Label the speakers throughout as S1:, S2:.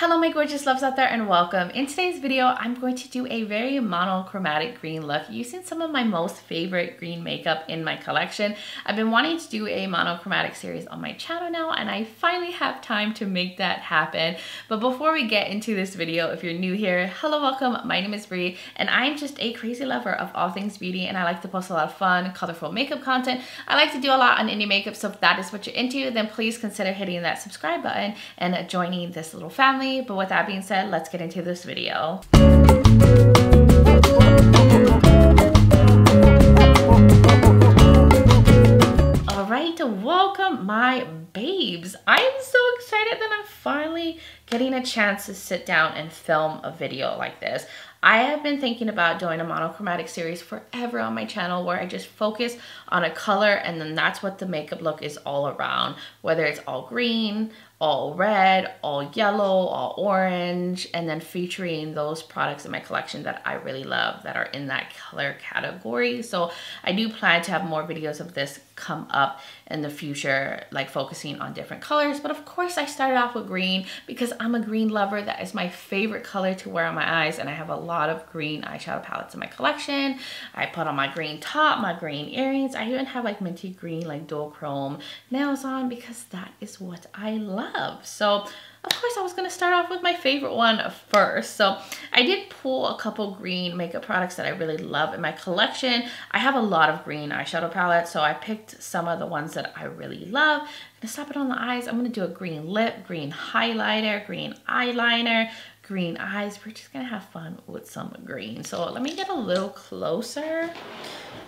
S1: Hello my gorgeous loves out there and welcome. In today's video, I'm going to do a very monochromatic green look using some of my most favorite green makeup in my collection. I've been wanting to do a monochromatic series on my channel now and I finally have time to make that happen. But before we get into this video, if you're new here, hello, welcome. My name is Bri and I'm just a crazy lover of all things beauty and I like to post a lot of fun, colorful makeup content. I like to do a lot on indie makeup, so if that is what you're into, then please consider hitting that subscribe button and joining this little family but with that being said, let's get into this video. All right, welcome my babes. I am so excited that I'm finally getting a chance to sit down and film a video like this. I have been thinking about doing a monochromatic series forever on my channel where I just focus on a color and then that's what the makeup look is all around. Whether it's all green, all red, all yellow, all orange, and then featuring those products in my collection that I really love that are in that color category. So I do plan to have more videos of this come up in the future, like focusing on different colors. But of course I started off with green because I'm a green lover. That is my favorite color to wear on my eyes. And I have a lot of green eyeshadow palettes in my collection. I put on my green top, my green earrings. I even have like minty green, like duochrome nails on because that is what I love love. So of course I was gonna start off with my favorite one first. So I did pull a couple green makeup products that I really love in my collection. I have a lot of green eyeshadow palettes, so I picked some of the ones that I really love. I'm gonna stop it on the eyes. I'm gonna do a green lip, green highlighter, green eyeliner, green eyes. We're just gonna have fun with some green. So let me get a little closer.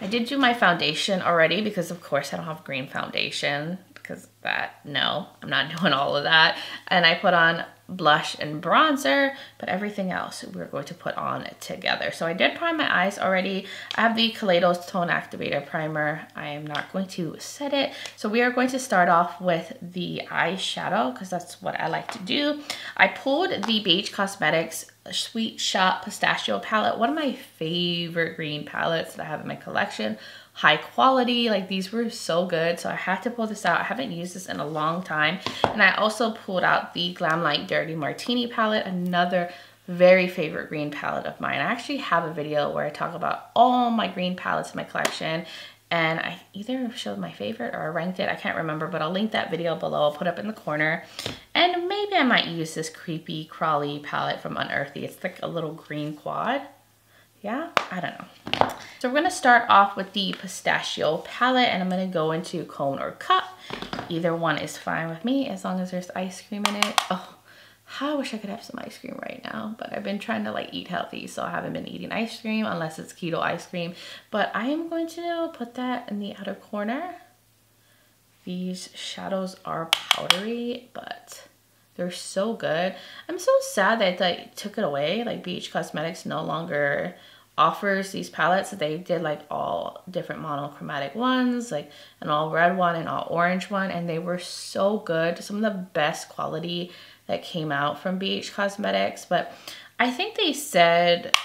S1: I did do my foundation already because of course I don't have green foundation because that, no, I'm not doing all of that. And I put on blush and bronzer, but everything else we're going to put on together. So I did prime my eyes already. I have the Kaleidos Tone Activator Primer. I am not going to set it. So we are going to start off with the eyeshadow because that's what I like to do. I pulled the BH Cosmetics Sweet Shot Pistachio palette, one of my favorite green palettes that I have in my collection high quality. Like these were so good. So I had to pull this out. I haven't used this in a long time. And I also pulled out the Glamlite Dirty Martini palette, another very favorite green palette of mine. I actually have a video where I talk about all my green palettes in my collection and I either showed my favorite or I ranked it. I can't remember, but I'll link that video below. I'll put up in the corner. And maybe I might use this creepy crawly palette from Unearthly. It's like a little green quad. Yeah, I don't know. So we're gonna start off with the pistachio palette and I'm gonna go into cone or cup. Either one is fine with me as long as there's ice cream in it. Oh, I wish I could have some ice cream right now, but I've been trying to like eat healthy, so I haven't been eating ice cream unless it's keto ice cream. But I am going to put that in the outer corner. These shadows are powdery, but they're so good. I'm so sad that they took it away. Like BH Cosmetics no longer offers these palettes. They did like all different monochromatic ones, like an all red one and all orange one, and they were so good. Some of the best quality that came out from BH Cosmetics, but I think they said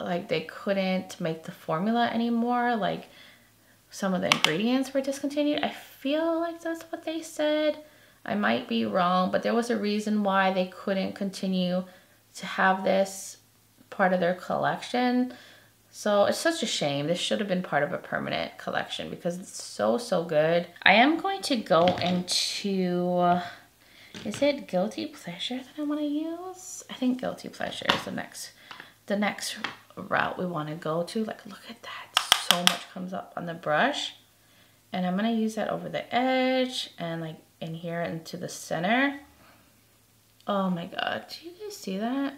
S1: like they couldn't make the formula anymore. Like some of the ingredients were discontinued. I feel like that's what they said. I might be wrong, but there was a reason why they couldn't continue to have this part of their collection. So it's such a shame. This should have been part of a permanent collection because it's so, so good. I am going to go into, is it Guilty Pleasure that I want to use? I think Guilty Pleasure is the next, the next route we want to go to. Like, look at that. So much comes up on the brush. And I'm going to use that over the edge and like in here into the center. Oh my god, do you guys see that?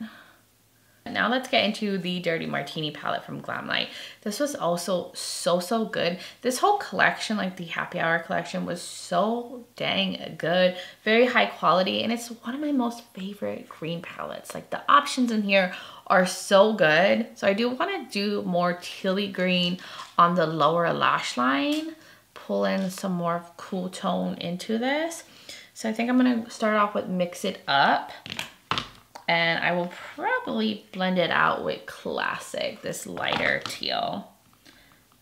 S1: Now let's get into the Dirty Martini palette from Glamlite. This was also so, so good. This whole collection, like the Happy Hour collection, was so dang good. Very high quality, and it's one of my most favorite green palettes. Like the options in here are so good. So I do want to do more tealy green on the lower lash line pull in some more cool tone into this. So I think I'm gonna start off with Mix It Up. And I will probably blend it out with Classic, this lighter teal.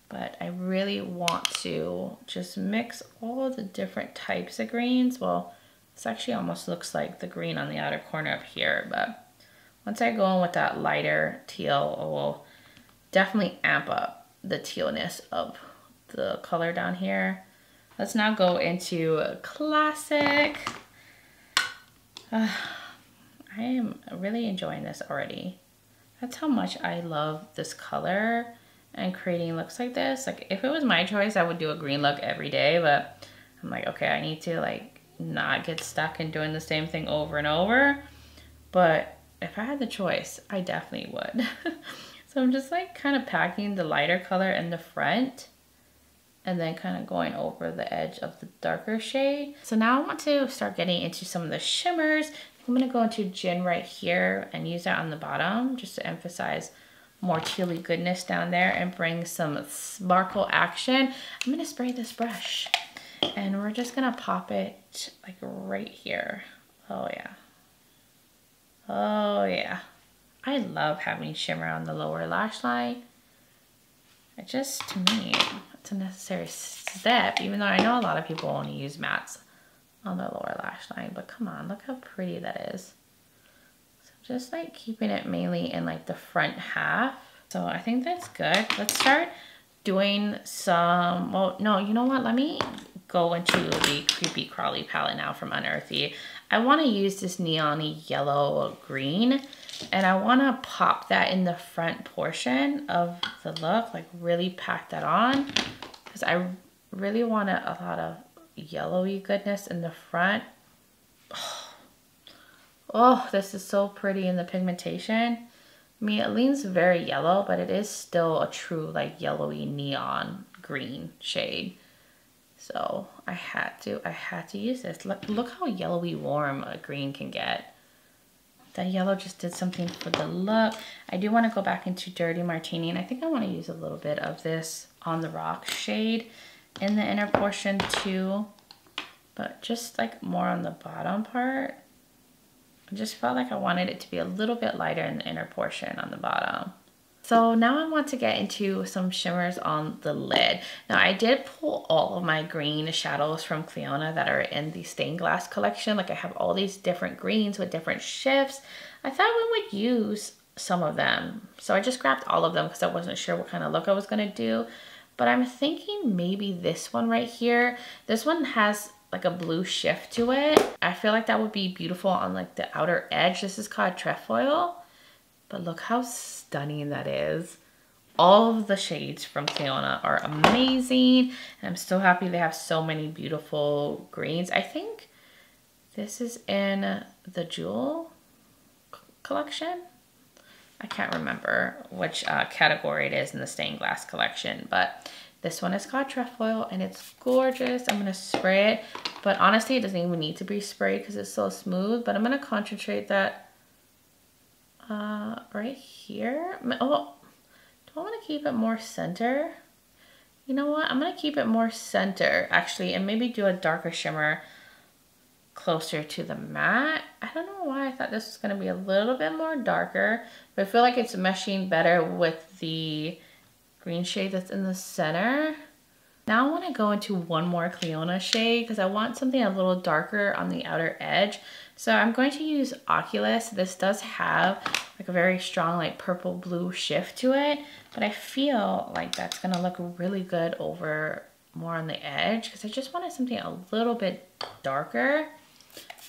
S1: But I really want to just mix all the different types of greens. Well, This actually almost looks like the green on the outer corner up here, but once I go in with that lighter teal, it will definitely amp up the tealness of the color down here. Let's now go into classic. Uh, I am really enjoying this already. That's how much I love this color and creating looks like this. Like if it was my choice, I would do a green look every day, but I'm like, okay, I need to like not get stuck in doing the same thing over and over. But if I had the choice, I definitely would. so I'm just like kind of packing the lighter color in the front and then kind of going over the edge of the darker shade. So now I want to start getting into some of the shimmers. I'm gonna go into Gin right here and use that on the bottom just to emphasize more tealy goodness down there and bring some sparkle action. I'm gonna spray this brush and we're just gonna pop it like right here. Oh yeah. Oh yeah. I love having shimmer on the lower lash line. It just, to me, it's a necessary step, even though I know a lot of people only use mattes on the lower lash line, but come on, look how pretty that is. So just like keeping it mainly in like the front half. So I think that's good. Let's start doing some, well, no, you know what? Let me go into the Creepy Crawly palette now from Unearthly. I want to use this neon yellow green and I want to pop that in the front portion of the look, like really pack that on because I really want a, lot of yellowy goodness in the front. Oh, this is so pretty in the pigmentation. I mean, it leans very yellow, but it is still a true like yellowy neon green shade. So I had to, I had to use this. Look, look how yellowy warm a green can get. That yellow just did something for the look. I do want to go back into Dirty Martini, and I think I want to use a little bit of this On The Rock shade in the inner portion too, but just like more on the bottom part. I just felt like I wanted it to be a little bit lighter in the inner portion on the bottom. So now I want to get into some shimmers on the lid. Now I did pull all of my green shadows from Clionadh that are in the stained glass collection. Like I have all these different greens with different shifts. I thought we would use some of them. So I just grabbed all of them because I wasn't sure what kind of look I was going to do. But I'm thinking maybe this one right here. This one has like a blue shift to it. I feel like that would be beautiful on like the outer edge. This is called trefoil. But look how stunning that is. All of the shades from Clionadh are amazing. And I'm so happy they have so many beautiful greens. I think this is in the Jewel collection. I can't remember which uh, category it is in the stained glass collection, but this one is called trefoil and it's gorgeous. I'm gonna spray it, but honestly, it doesn't even need to be sprayed because it's so smooth, but I'm gonna concentrate that uh, right here. Oh, do I wanna keep it more center? You know what, I'm gonna keep it more center actually, and maybe do a darker shimmer closer to the matte. I don't know why I thought this was going to be a little bit more darker, but I feel like it's meshing better with the green shade that's in the center. Now I want to go into one more Clionadh shade because I want something a little darker on the outer edge. So I'm going to use Oculus. This does have like a very strong like purple blue shift to it, but I feel like that's going to look really good over more on the edge because I just wanted something a little bit darker.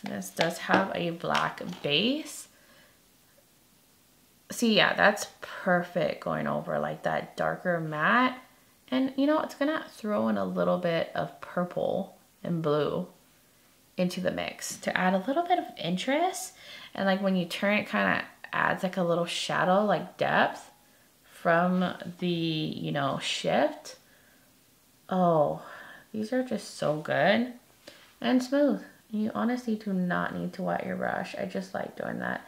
S1: This does have a black base. See, yeah, that's perfect going over like that darker matte. And you know, it's gonna throw in a little bit of purple and blue into the mix to add a little bit of interest. And like when you turn it kind of adds like a little shadow, like depth from the, you know, shift. Oh, these are just so good and smooth. You honestly do not need to wet your brush. I just like doing that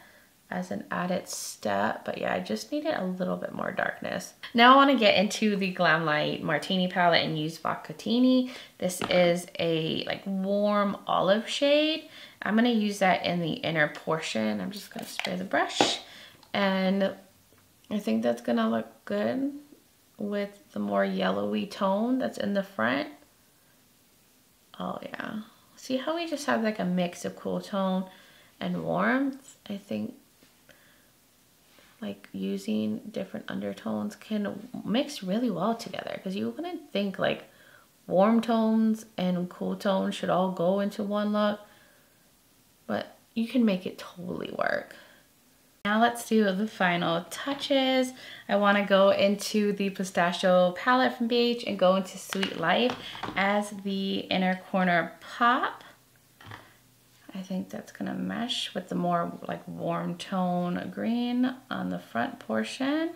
S1: as an added step. But yeah, I just needed a little bit more darkness. Now I want to get into the Glamlite Martini palette and use Vacatini. This is a like warm olive shade. I'm to use that in the inner portion. I'm just to spray the brush. And I think that's to look good with the more yellowy tone that's in the front. Oh yeah. See how we just have like a mix of cool tone and warmth? I think like using different undertones can mix really well together because you wouldn't think like warm tones and cool tones should all go into one look, but you can make it totally work. Now let's do the final touches. I want to go into the pistachio palette from BH and go into Sweet Life as the inner corner pop. I think that's gonna mesh with the more like warm tone green on the front portion.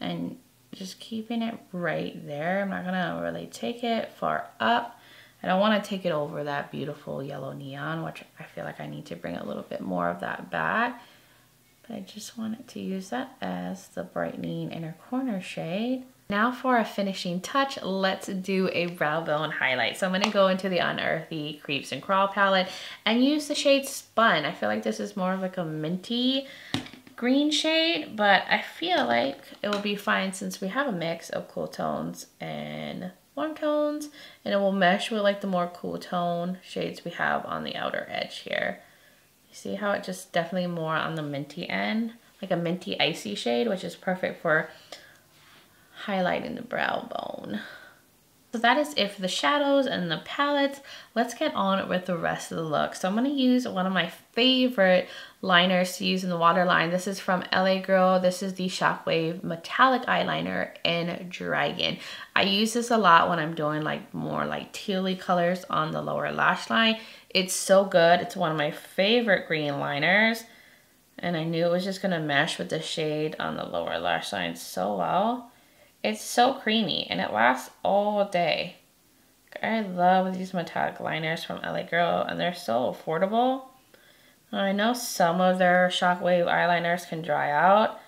S1: And just keeping it right there. I'm not gonna really take it far up. I don't wanna take it over that beautiful yellow neon, which I feel like I need to bring a little bit more of that back. I just wanted to use that as the brightening inner corner shade. Now for a finishing touch, let's do a brow bone highlight. So I'm gonna go into the Unearthly Creeps and Crawl palette and use the shade Spun. I feel like this is more of like a minty green shade, but I feel like it will be fine since we have a mix of cool tones and warm tones, and it will mesh with like the more cool tone shades we have on the outer edge here. See how it just definitely more on the minty end, like a minty icy shade, which is perfect for highlighting the brow bone. So that is it for the shadows and the palettes. Let's get on with the rest of the look. So I'm going to use one of my favorite liners to use in the waterline. This is from LA Girl. This is the Shockwave Metallic Eyeliner in Dragon. I use this a lot when I'm doing like more like tealy colors on the lower lash line. It's so good. It's one of my favorite green liners. And I knew it was just going to mesh with the shade on the lower lash line so well. It's so creamy and it lasts all day. I love these metallic liners from LA Girl and they're so affordable. I know some of their Shockwave eyeliners can dry out,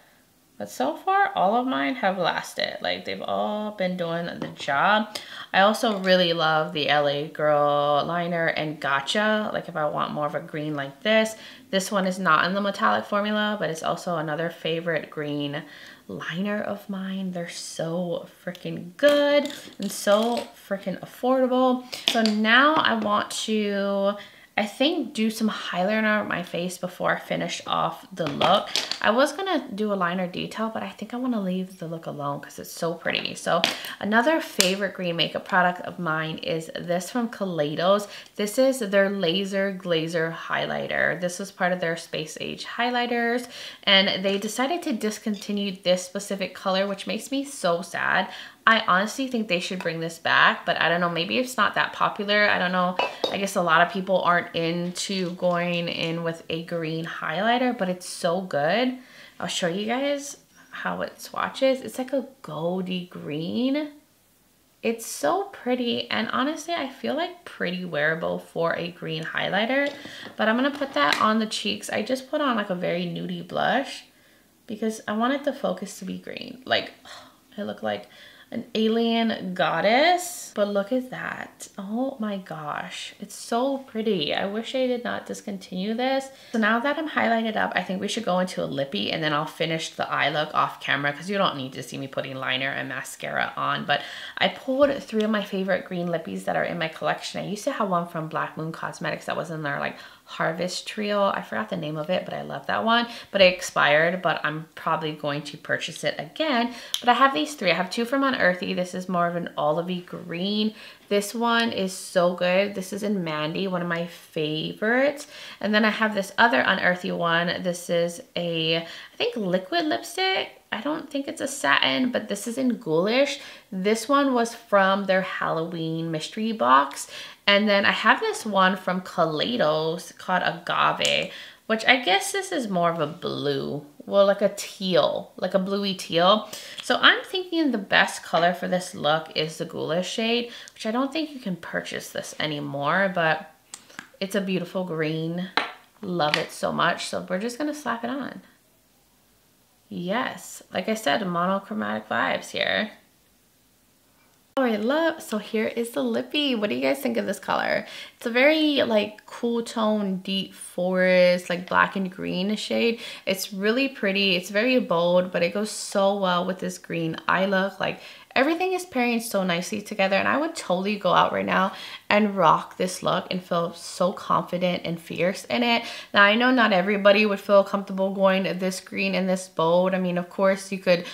S1: but so far all of mine have lasted. Like they've all been doing the job. I also really love the LA Girl liner and Gotcha. Like if I want more of a green like this. This one is not in the metallic formula, but it's also another favorite green liner of mine. They're so freaking good and so freaking affordable. So now I want to I think do some highlighter on my face before I finish off the look. I was gonna do a liner detail, but I think I wanna leave the look alone because it's so pretty. So another favorite green makeup product of mine is this from Kaleidos. This is their Laser Glazer Highlighter. This was part of their Space Age highlighters, and they decided to discontinue this specific color, which makes me so sad. I honestly think they should bring this back, but I don't know, maybe it's not that popular. I don't know. I guess a lot of people aren't into going in with a green highlighter, but it's so good. I'll show you guys how it swatches. It's like a goldy green. It's so pretty and honestly I feel like pretty wearable for a green highlighter but I'm gonna put that on the cheeks. I just put on like a very nudie blush because I wanted the focus to be green. Like I look like an alien goddess. But look at that. Oh my gosh. It's so pretty. I wish I did not discontinue this. So now that I'm highlighted up, I think we should go into a lippy and then I'll finish the eye look off camera because you don't need to see me putting liner and mascara on. But I pulled three of my favorite green lippies that are in my collection. I used to have one from Black Moon Cosmetics that was in there like Harvest Trio. I forgot the name of it, but I love that one. But it expired, but I'm probably going to purchase it again. But I have these three. I have two from Unearthly. This is more of an olivey green. This one is so good. This is in Mandy, one of my favorites. And then I have this other Unearthly one. This is a, I think, liquid lipstick. I don't think it's a satin, but this is in Ghoulish. This one was from their Halloween mystery box. And then I have this one from Kaleidos called Agave, which I guess this is more of a blue. Well, like a teal, like a bluey teal. So I'm thinking the best color for this look is the Ghoulish shade, which I don't think you can purchase this anymore, but it's a beautiful green. Love it so much. So we're just gonna slap it on. Yes, like I said, monochromatic vibes here. All right, love, so here is the lippy. What do you guys think of this color? It's a very like cool tone, deep forest, like black and green shade. It's really pretty. It's very bold, but it goes so well with this green eye look. Like everything is pairing so nicely together and I would totally go out right now and rock this look and feel so confident and fierce in it. Now I know not everybody would feel comfortable going this green and this bold. I mean, of course you could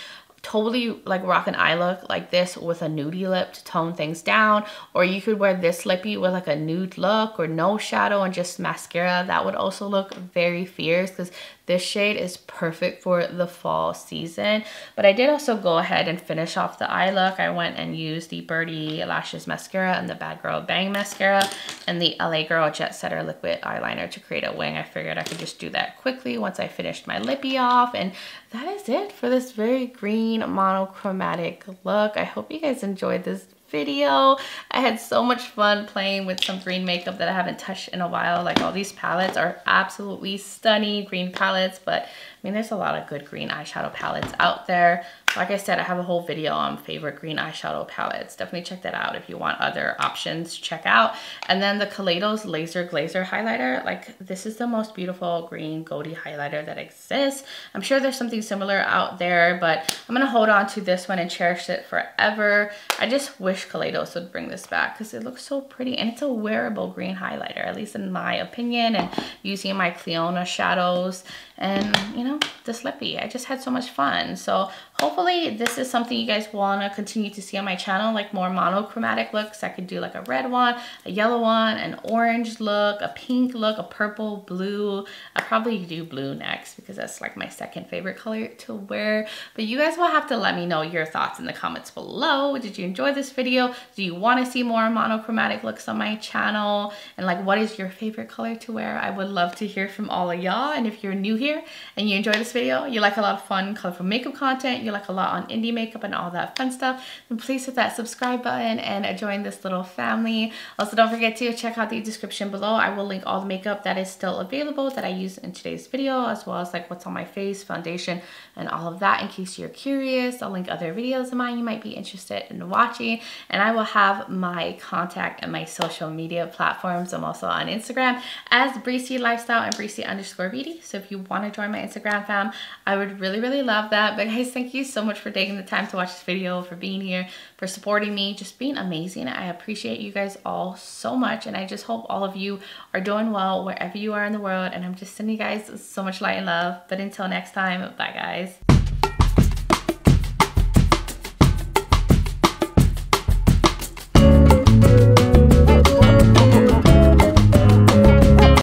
S1: totally like rock an eye look like this with a nudie lip to tone things down or you could wear this lippy with like a nude look or no shadow and just mascara that would also look very fierce because this shade is perfect for the fall season. But I did also go ahead and finish off the eye look. I went and used the Birdie Lashes Mascara and the Bad Girl Bang Mascara and the LA Girl Jet Setter Liquid Eyeliner to create a wing. I figured I could just do that quickly once I finished my lippy off. And that is it for this very green monochromatic look. I hope you guys enjoyed this video. I had so much fun playing with some green makeup that I haven't touched in a while. Like all these palettes are absolutely stunning green palettes, but I mean, there's a lot of good green eyeshadow palettes out there. Like I said, I have a whole video on favorite green eyeshadow palettes. Definitely check that out if you want other options to check out. And then the Kaleidos Laser Glazer highlighter. Like this is the most beautiful green goldy highlighter that exists. I'm sure there's something similar out there, but I'm gonna hold on to this one and cherish it forever. I just wish Kaleidos would bring this back because it looks so pretty and it's a wearable green highlighter, at least in my opinion, and using my Clionadh shadows and you know, this lippy. I just had so much fun. So hopefully this is something you guys want to continue to see on my channel, like more monochromatic looks. I could do like a red one, a yellow one, an orange look, a pink look, a purple, blue. I'll probably do blue next because that's like my second favorite color to wear. But you guys will have to let me know your thoughts in the comments below. Did you enjoy this video? Do you want to see more monochromatic looks on my channel? And like what is your favorite color to wear? I would love to hear from all of y'all. And if you're new here and you enjoy this video, you like a lot of fun, colorful makeup content, you like a lot on indie makeup and all that fun stuff, then please hit that subscribe button and join this little family. Also, don't forget to check out the description below. I will link all the makeup that is still available that I used in today's video, as well as like what's on my face, foundation, and all of that in case you're curious. I'll link other videos of mine you might be interested in watching. And I will have my contact and my social media platforms. I'm also on Instagram as Bri C Lifestyle and Bri C underscore beauty. So if you want to join my Instagram fam, I would really, really love that. But guys, thank you so much for taking the time to watch this video, for being here, for supporting me, just being amazing. I appreciate you guys all so much. And I just hope all of you are doing well wherever you are in the world. And I'm just sending you guys so much light and love. But until next time, bye guys.